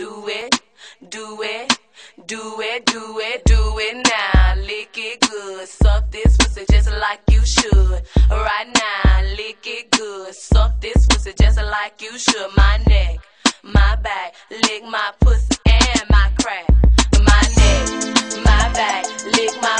Do it, do it, do it, do it, do it now. Lick it good, suck this pussy just like you should. Right now, lick it good, suck this pussy just like you should. My neck, my back, lick my pussy and my crack. My neck, my back, lick my